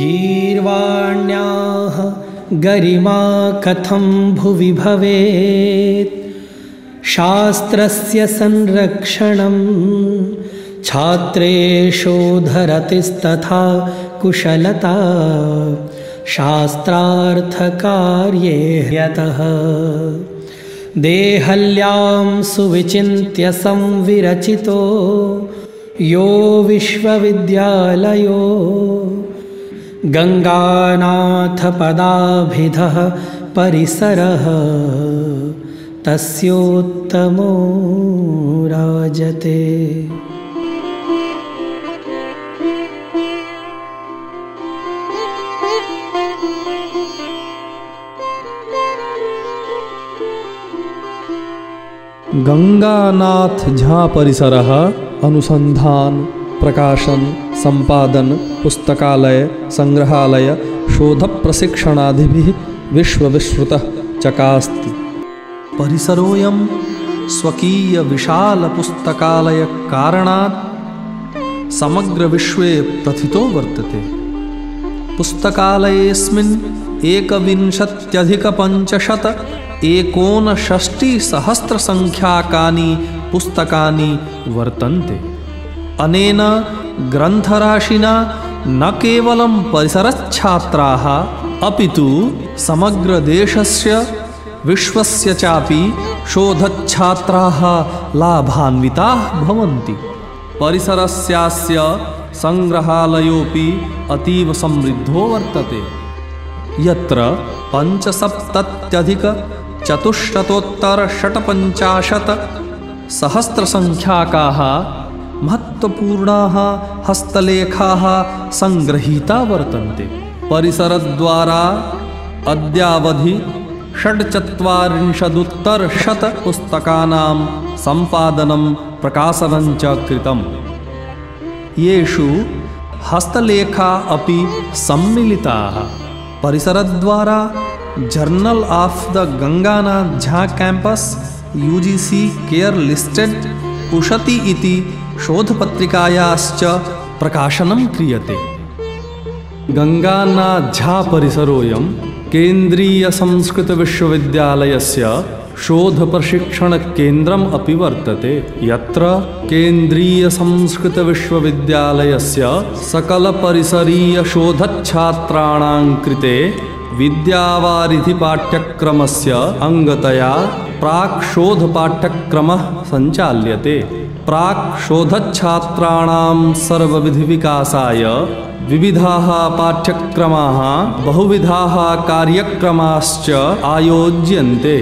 गीर्वाण्याः गरिमा कथं भुवि भवेत्? शास्त्रस्य संरक्षणं छात्रेषु धरतिस्तथा कुशलता शास्त्रार्थकार्ये यतः देहल्यां सुविचिन्त्य संविरचितो यो विश्वविद्यालयो गङ्गानाथपदाभिधः परिसरः। तस्योत्तमो राजते। गङ्गानाथ झा परिसरः अनुसन्धान प्रकाशन, संपादन, पुस्तकालय, संग्रहालय शोध प्रशिक्षणादि विश्वविश्रुत चकास्ति। परिसरोऽयं स्वकीय विशाल पुस्तकालय कारणात् समग्र विश्वे प्रथितो वर्तते। पुस्तकालयेऽस्मिन् एकविंशत्यधिकपञ्चशत एकोनषष्टिसहस्रसङ्ख्याकानि पुस्तकानि वर्तन्ते। अनेन ग्रन्थराशिना न केवलं परिसरच्छात्राः अपि तु समग्रदेशस्य विश्वस्य चापि शोधच्छात्राः लाभान्विताः भवन्ति। परिसरस्यास्य सङ्ग्रहालयोऽपि अतीव समृद्धो वर्तते। यत्र पञ्चसप्तत्यधिकचतुश्शतोत्तरषट्पञ्चाशत् सहस्रसङ्ख्याकाः महत्त्वपूर्णाः हस्तलेखाः सङ्गृहीता वर्तन्ते। परिसरद्वारा अद्यावधि षड्चत्वारिंशदुत्तरशतपुस्तकानां सम्पादनं प्रकाशनञ्च कृतम्। येषु हस्तलेखा अपि सम्मिलिताः। परिसरद्वारा journal of the Ganganath Jha campus U G C care listed उशति इति शोधपत्रिकायाश्च प्रकाशनं क्रियते। गङ्गानाझा परिसरोऽयं केन्द्रीयसंस्कृतविश्वविद्यालयस्य शोधप्रशिक्षणकेन्द्रम् अपि वर्तते। यत्र केन्द्रीयसंस्कृतविश्वविद्यालयस्य सकलपरिसरीयशोधच्छात्राणां कृते विद्यावारिधिपाठ्यक्रमस्य अङ्गतया प्राक् शोधपाठ्यक्रमः सञ्चाल्यते प्राक् शोधच्छात्राणां सर्वविधिविकासाय विविधाः पाठ्यक्रमाः बहुविधाः कार्यक्रमाश्च आयोज्यन्ते।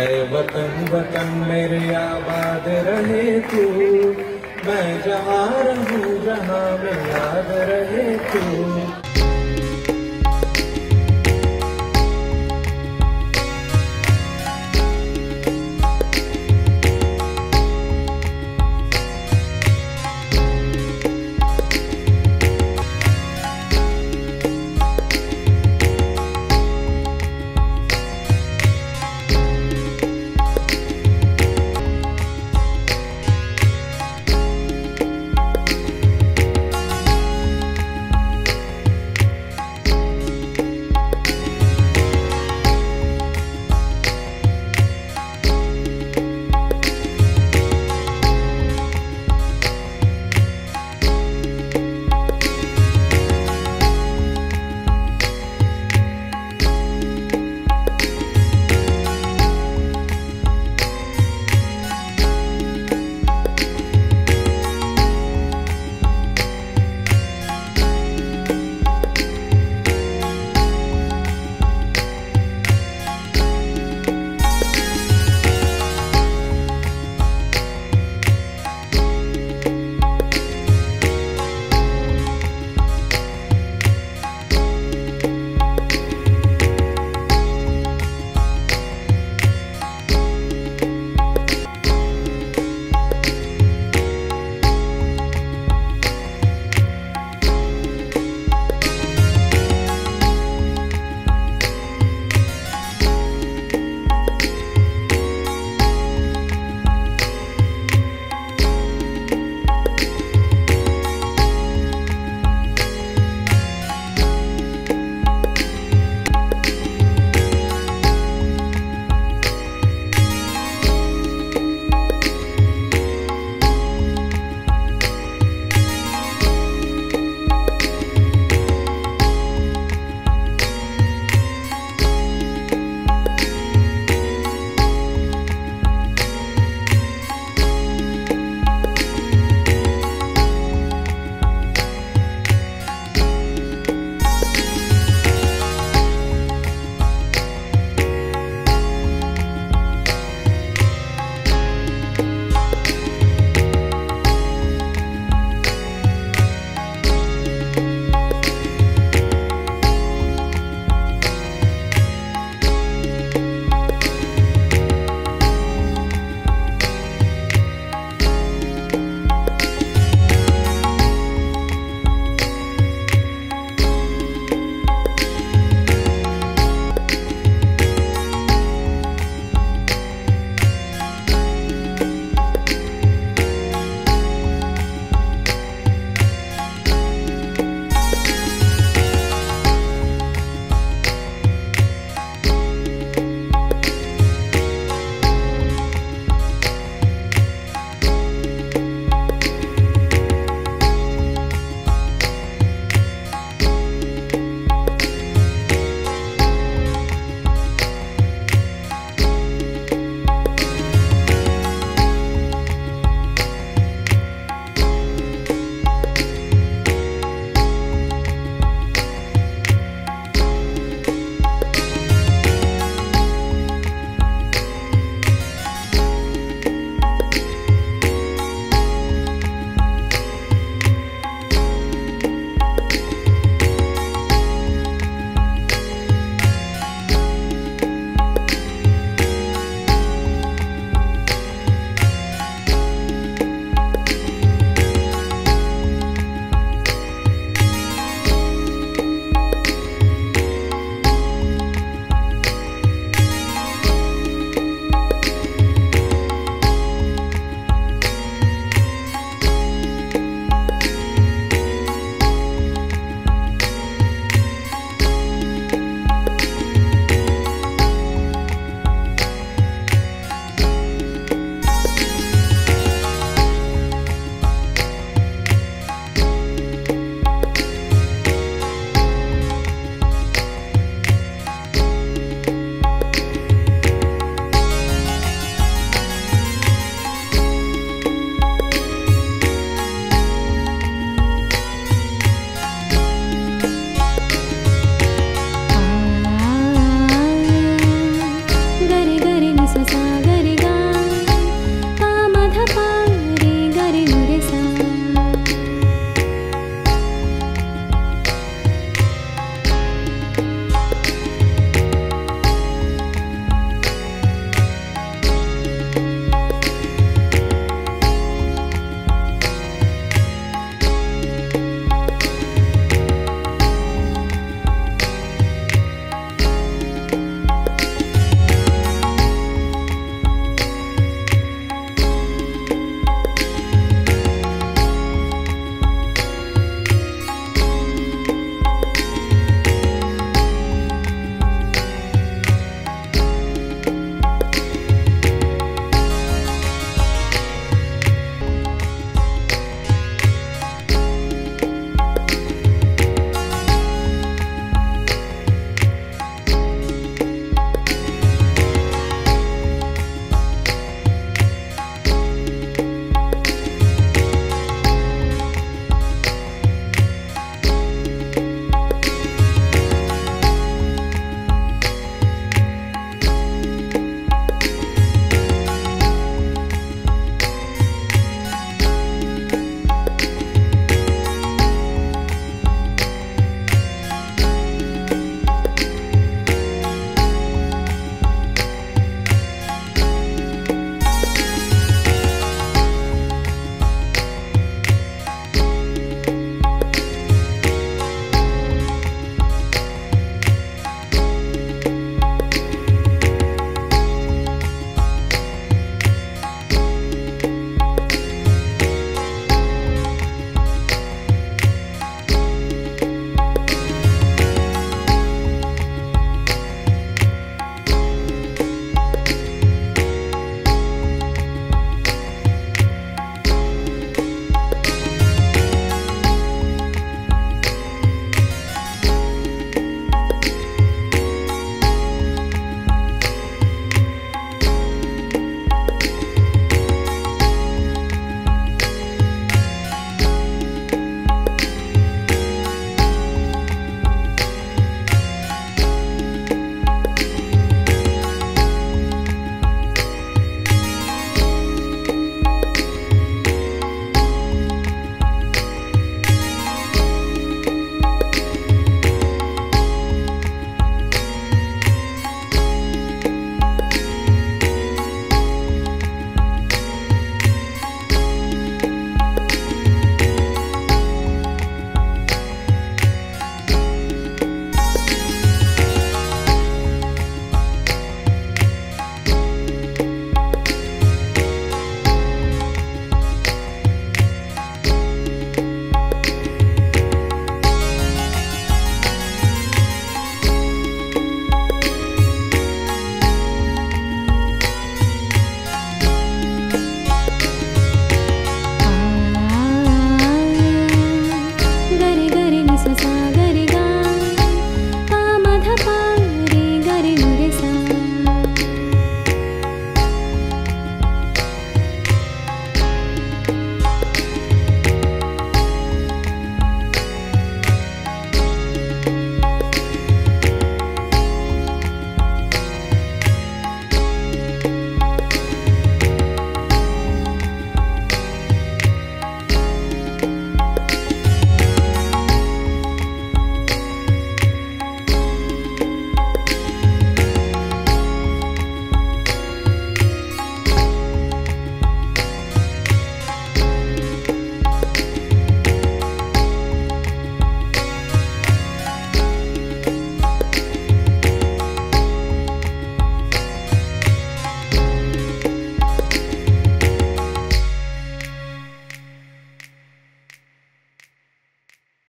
है वतन वतन मेरे आबाद रहे तू। मैं जहाँ रहूँ, जहाँ मैं याद रहे तू।